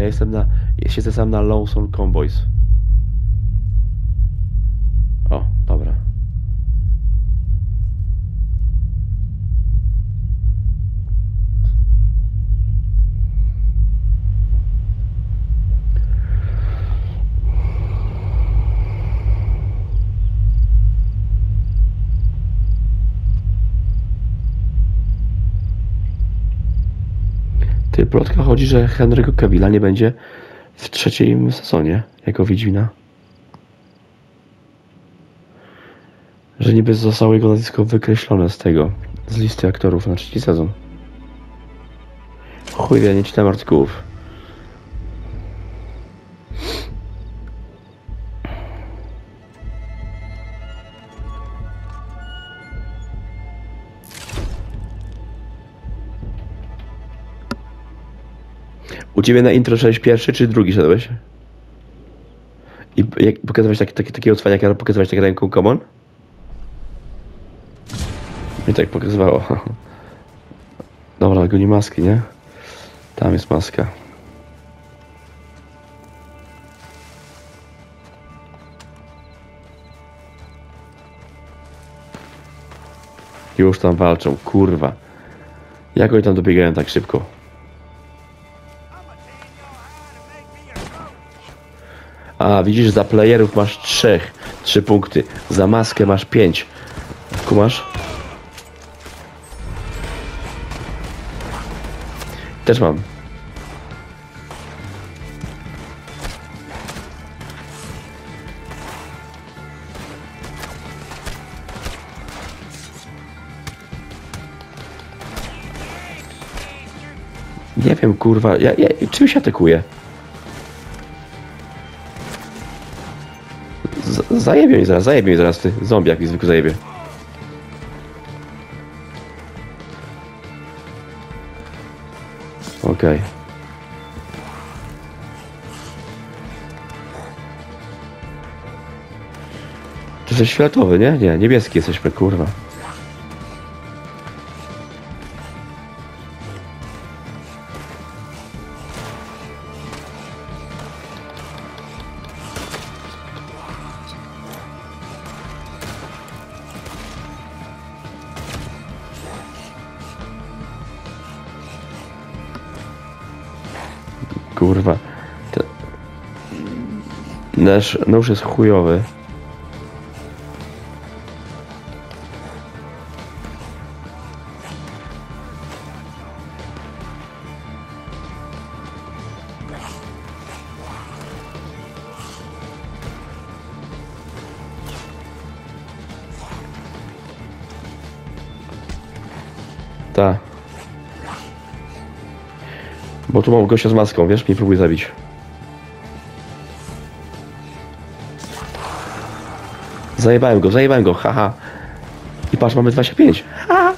Ja jestem na... Ja siedzę sam na Lonesome Comboys. O, dobra. Plotka chodzi, że Henry'ego Cavilla nie będzie w trzecim sezonie jako Wiedźmina. Że niby zostało jego nazwisko wykreślone z tego, z listy aktorów na trzeci sezon. Chuj, ja nie czytam artykułów. U ciebie na intro szedłeś pierwszy czy drugi szedłeś? I jak pokazywałeś takie, takie, takiego cwaniaka, pokazywałeś tak ręką common? I tak pokazywało. Dobra, go nie maski, nie? Tam jest maska. Już tam walczą, kurwa. Jak oni tam dobiegają tak szybko? A, widzisz, za playerów masz trzech, trzy punkty. Za maskę masz pięć. Kumasz? Też mam. Nie wiem, kurwa, ja, ja czym się Zajebie mi zaraz, zajebie mi zaraz ty. Zombie jakiś zwykły zajebie. Okej. Ty jesteś fioletowy, nie? Nie, niebieski jesteśmy. Kurwa. Nasz nóż jest chujowy. Ta. Bo tu mam gościa z maską, wiesz? Mnie próbuje zabić. Zajebałem go, zajebałem go, haha. I patrz, mamy 25. Ha!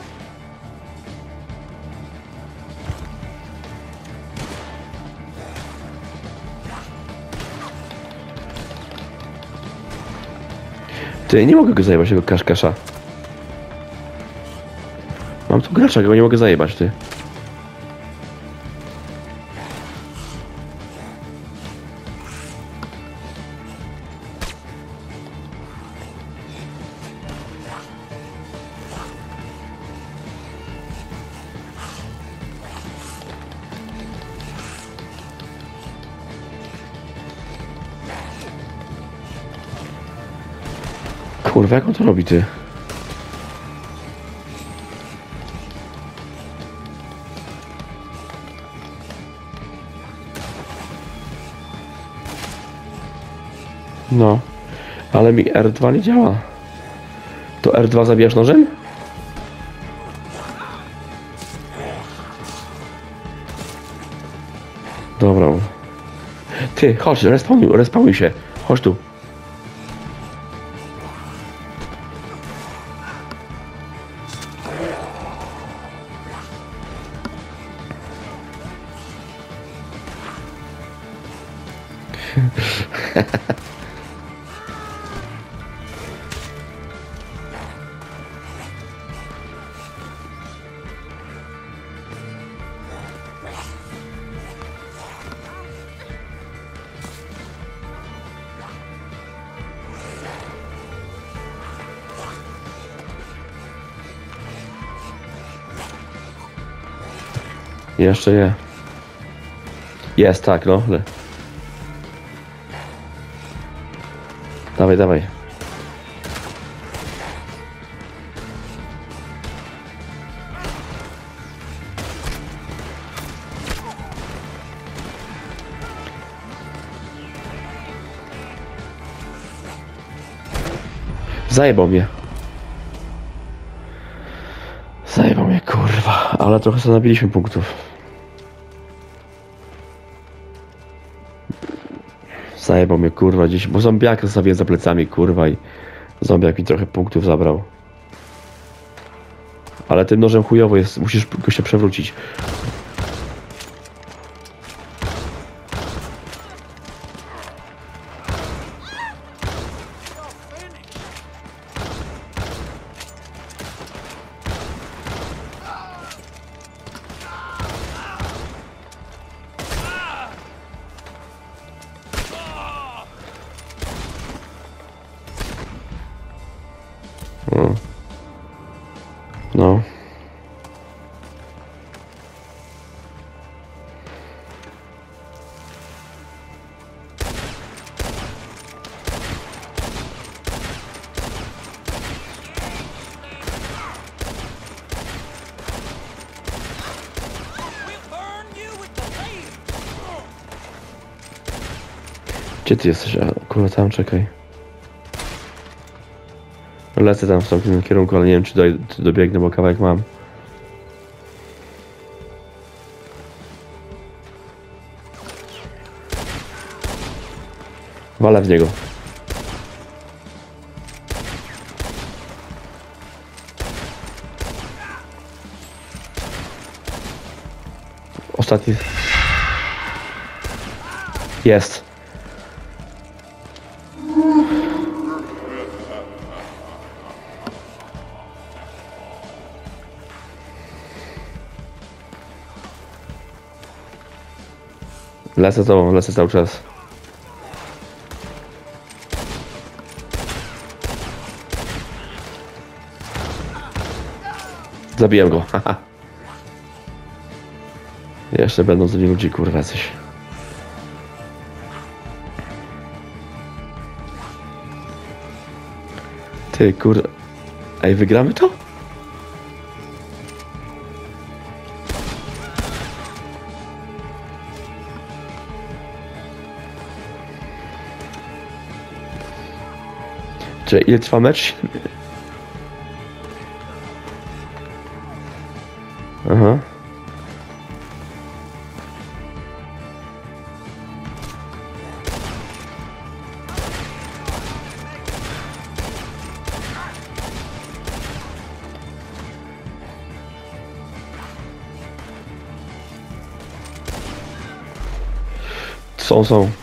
Ty, nie mogę go zajebać, tego kaszkasza. Mam tu gracza, go nie mogę zajebać, ty. Kurwa, jak on to robi, ty? No, ale mi R2 nie działa. To R2 zabijasz nożem? Dobra. Ty, chodź, respawnuj, respawnuj się. Chodź tu. Jeszcze nie. Jest, tak, no. Le. Dawaj, dawaj. Zajebał mnie. Zajebał mnie, kurwa. Ale trochę sobie nabiliśmy punktów. Zajebał mnie, kurwa, gdzieś, bo zombiaka zostawiłem za plecami, kurwa, i zombiak mi trochę punktów zabrał. Ale tym nożem chujowo jest, musisz go się przewrócić. Gdzie ty jesteś? A, kurwa, tam czekaj. Lecę tam w tamtym kierunku, ale nie wiem, czy, doj, czy dobiegnę, bo kawałek mam. Walę w niego. Ostatni. Jest. Lecę z tobą, lecę cały czas. Zabiłem go, haha. Jeszcze będą z ludzi, kurwa, coś. Ty, kurde. Ej, wygramy to? Czy ile trwa mecz? Aha. Są, są.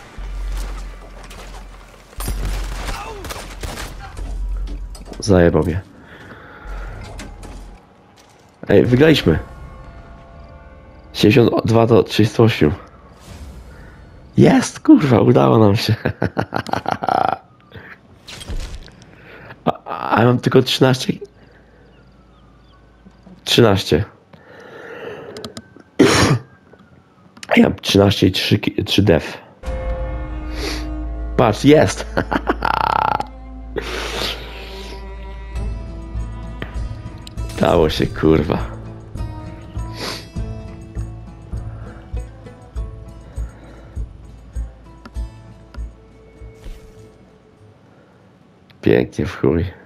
Zajebał mnie. Ej, wygraliśmy. 72 do 38. Jest, kurwa, udało nam się. A, a ja mam tylko 13. 13. Ja mam 13 i 3, ki- 3 def. Patrz, jest! Dało się, kurwa. Pięknie w chuj.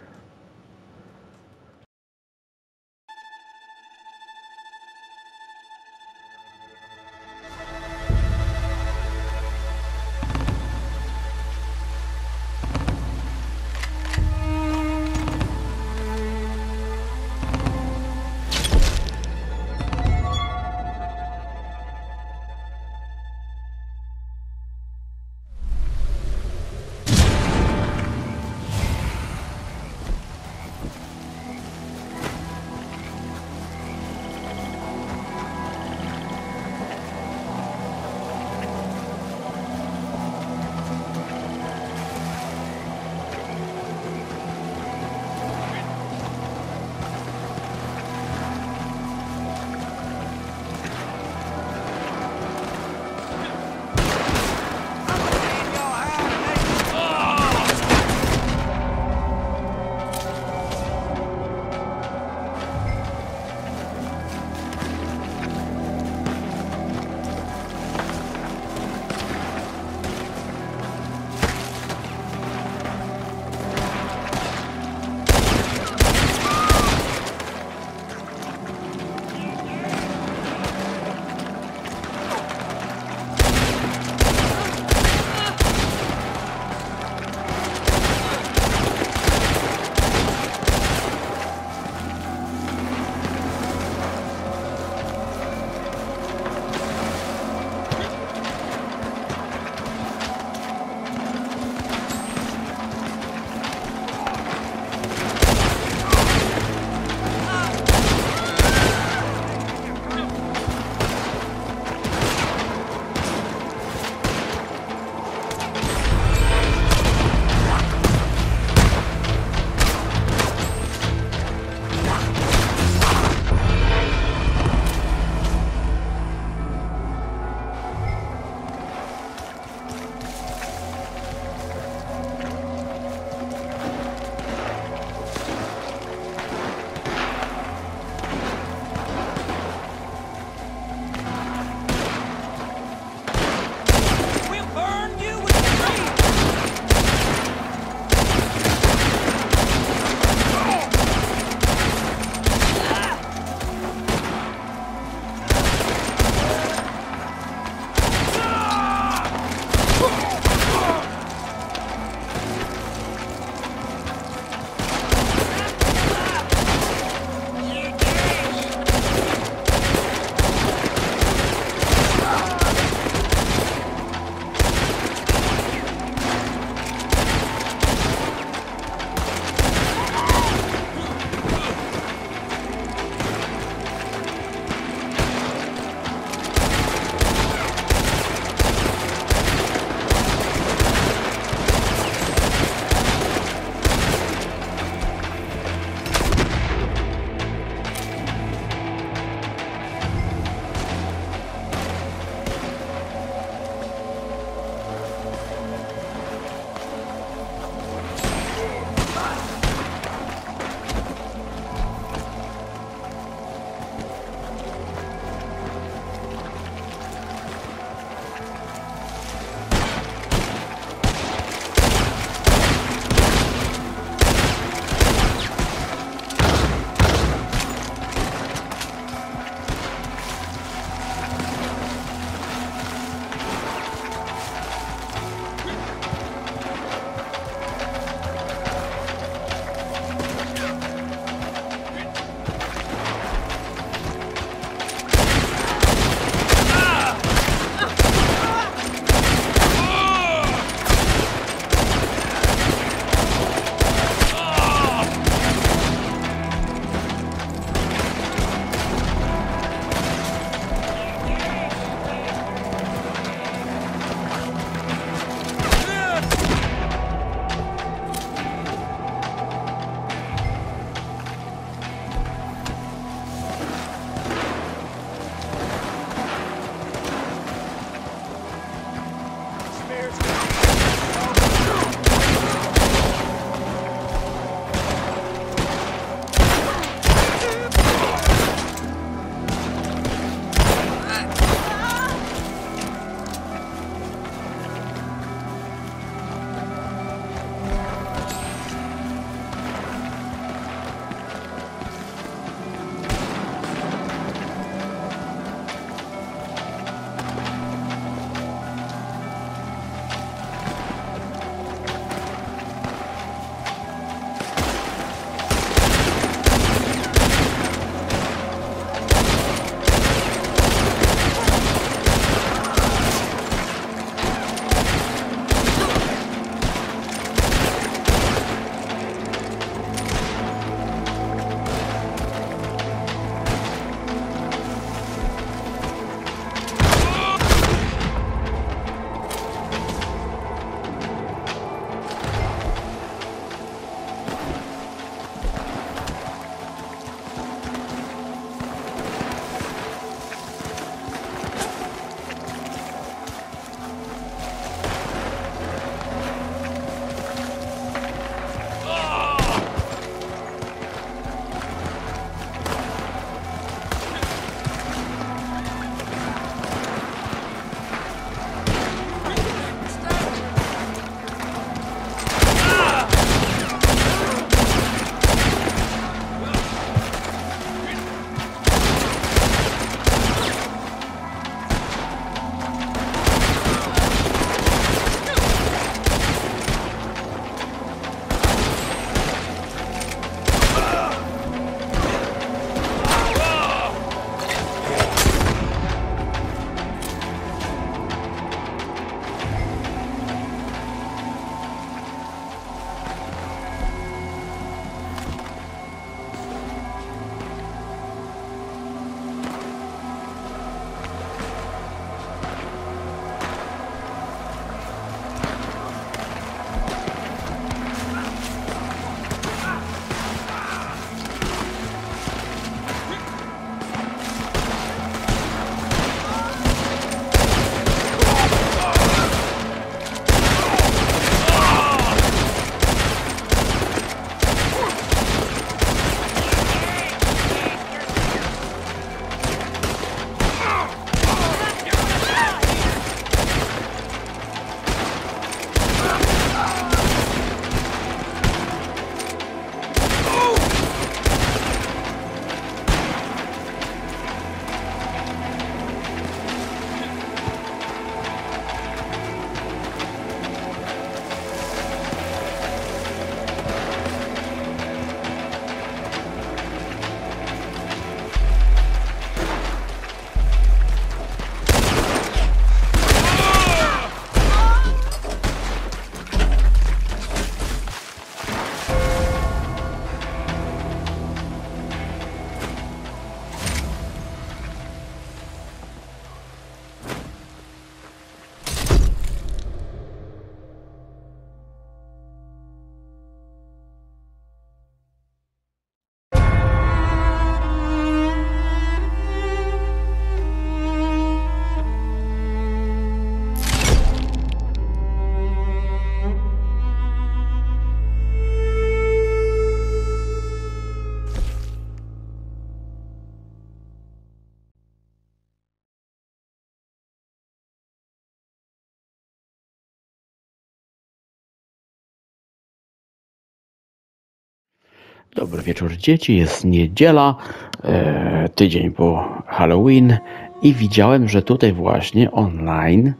Dobry wieczór dzieci, jest niedziela, e, tydzień po Halloween i widziałem, że tutaj właśnie online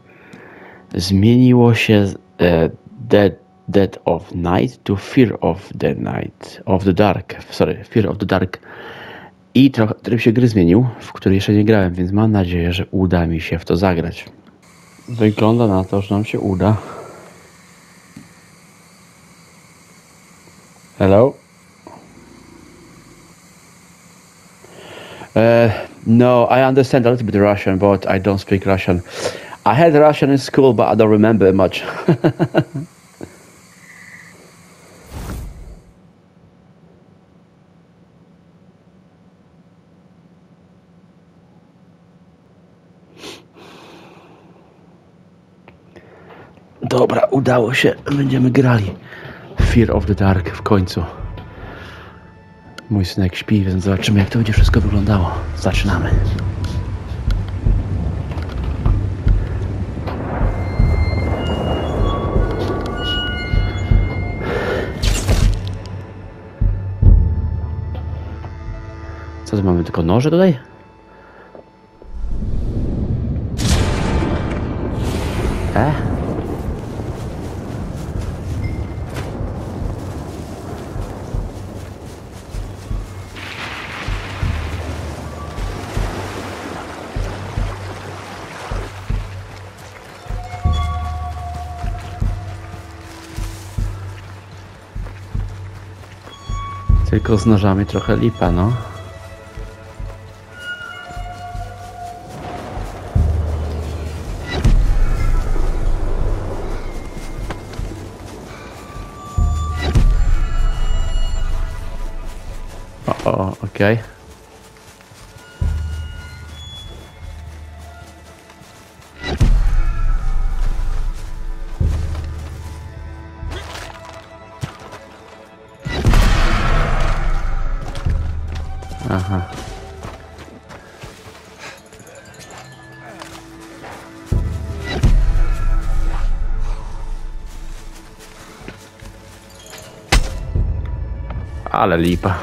zmieniło się e, Dead, Dead of Night to Fear of the Night, of the Dark, sorry, Fear of the Dark i trochę tryb się gry zmienił, w który jeszcze nie grałem, więc mam nadzieję, że uda mi się w to zagrać. Wygląda na to, że nam się uda. Hello? Uh, no, I understand a little bit Russian, but I don't speak Russian. I had Russian in school, but I don't remember much. Dobra, udało się. Będziemy grali. Fear of the Dark w końcu. Mój synek śpi, więc zobaczymy jak to będzie wszystko wyglądało. Zaczynamy. Co tu mamy? Tylko noże tutaj? Tylko z nożami trochę lipa, no. Lipa.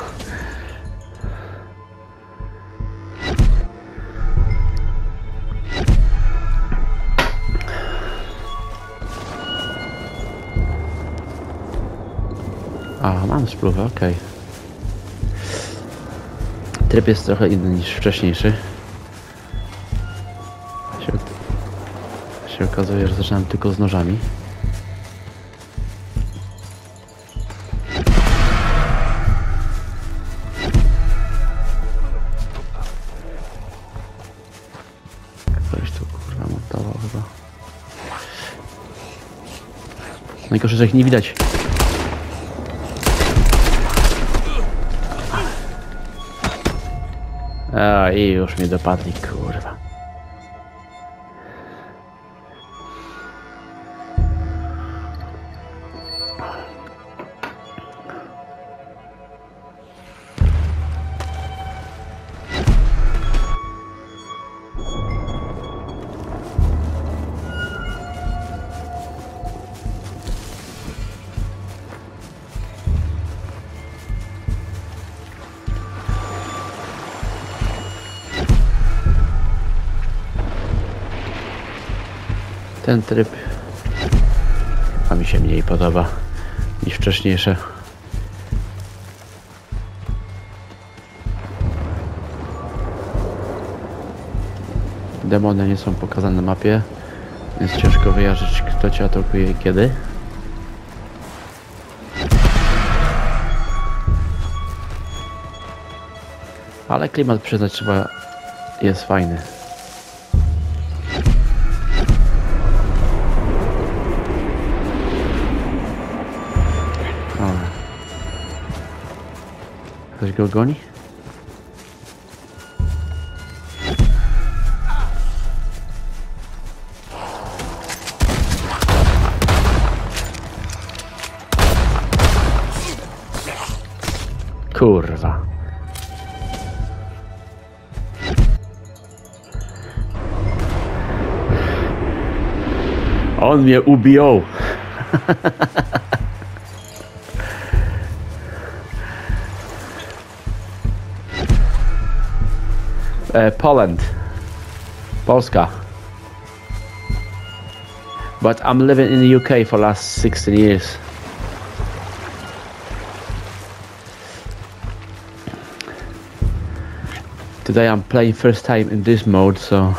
A, mam spluwę, okej. Tryb jest trochę inny niż wcześniejszy. Się, się okazuje, że zaczynam tylko z nożami. Najgorsze, że ich nie widać. A i już mnie dopadli, kurwa. Tryb a mi się mniej podoba niż wcześniejsze. Demony nie są pokazane na mapie, więc ciężko wyjarzyć kto cię atakuje i kiedy. Ale klimat przyznać trzeba jest fajny. Ktoś go goni? Kurwa. On mnie ubijął. Poland. Polska. But I'm living in the UK for last 16 years. Today I'm playing first time in this mode, so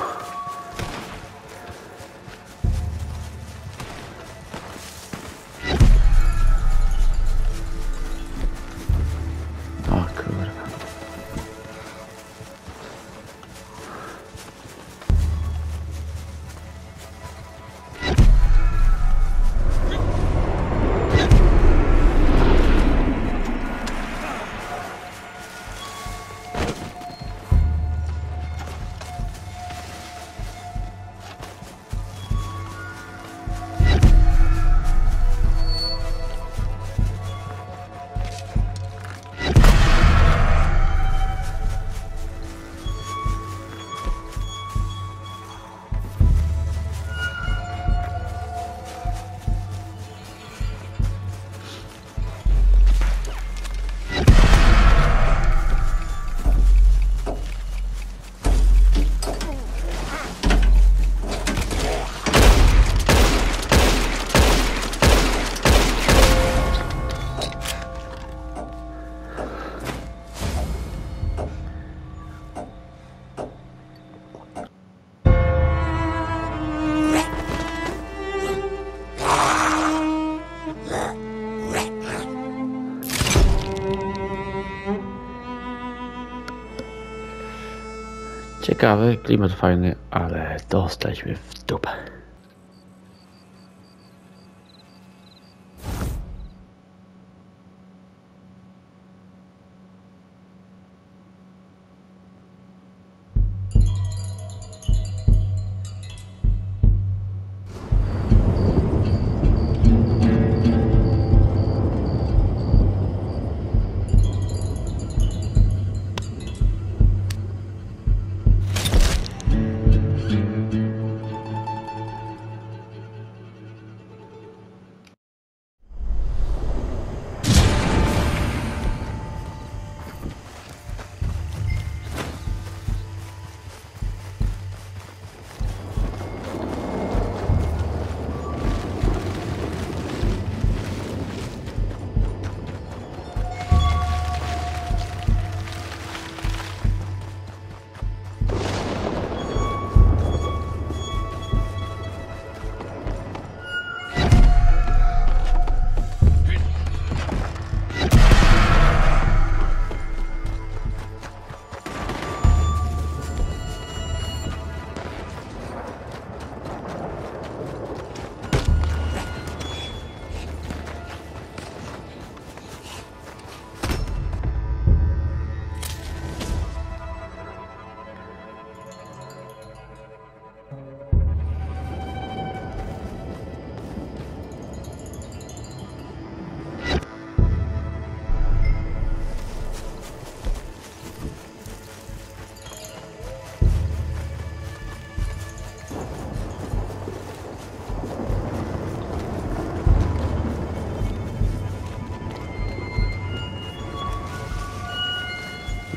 Ciekawy, klimat fajny, ale dostaliśmy w dupę.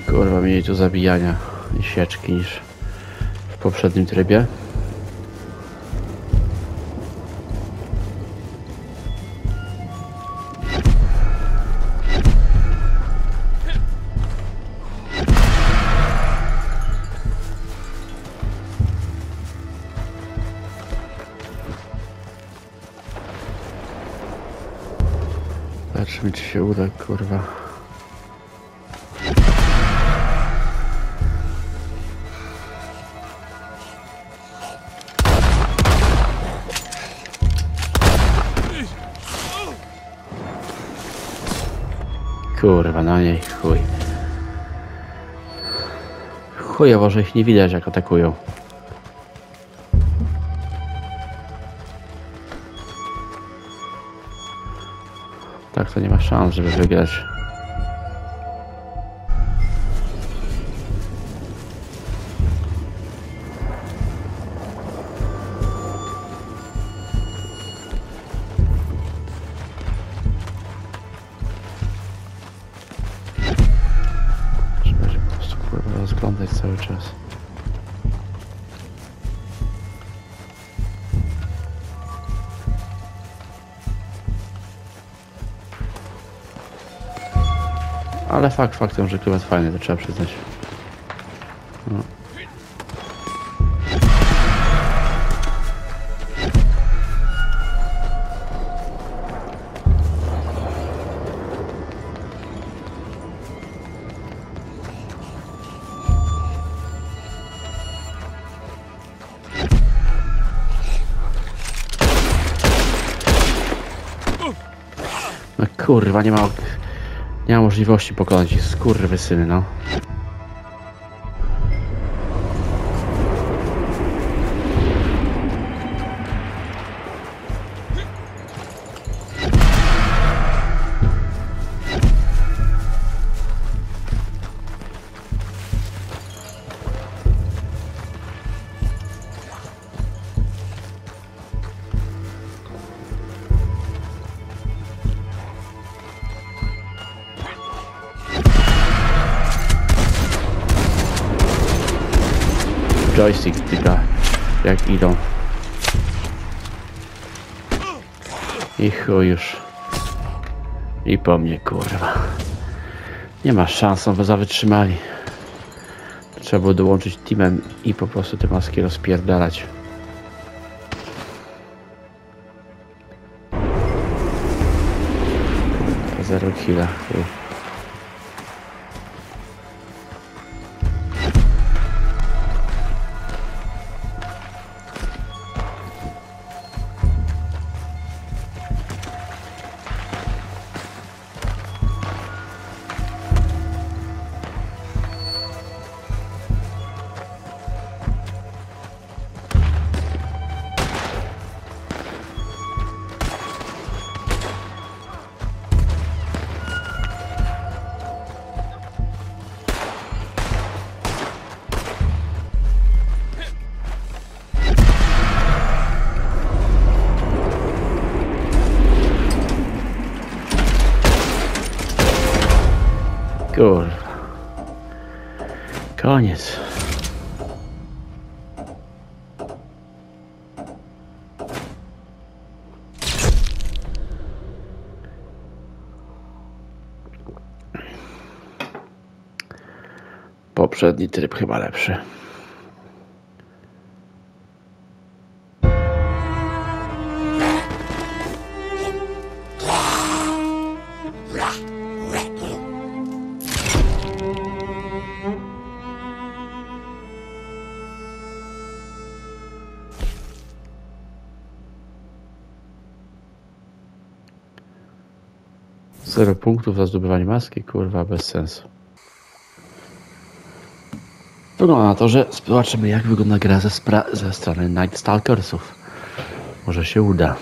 Kurwa, mniej tu zabijania i sieczki niż w poprzednim trybie. Zobaczymy, czy się uda, kurwa. Chujowo, że ich nie widać jak atakują. Tak to nie ma szans, żeby wygrać. Czas. Ale fakt faktem, że klimat fajny, to trzeba przyznać. Kurwa, nie ma, nie ma możliwości pokonać ich, skurwysyny, no. Joystick tyka, jak idą. I chuj już. I po mnie, kurwa. Nie ma szans, on by za wytrzymali. Trzeba było dołączyć teamem i po prostu te maski rozpierdalać. Zero killa. Kurwa. Koniec. Poprzedni tryb chyba lepszy. Punktów za zdobywanie maski, kurwa, bez sensu. Wygląda na to, że zobaczymy jak wygląda gra ze, ze strony Night Stalkersów. Może się uda.